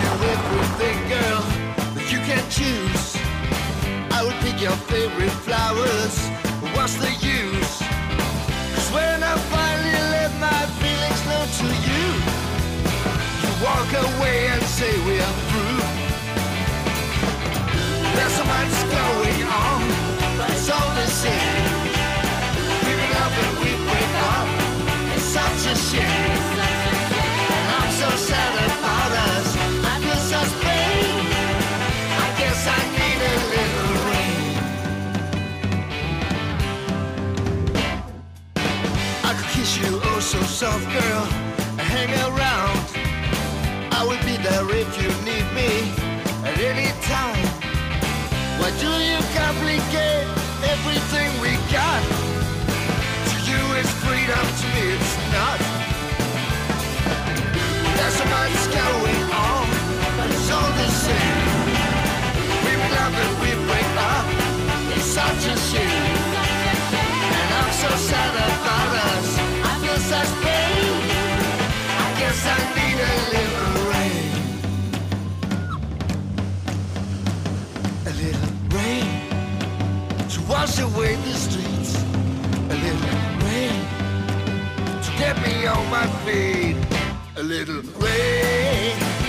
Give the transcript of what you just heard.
you everything, girl, that you can't choose. I would pick your favorite flowers, but what's the use? Cause when I finally you oh so soft girl. Hang around. I will be there if you need me at any time. Why do you complicate a little rain to wash away the streets. A little rain to get me on my feet. A little rain.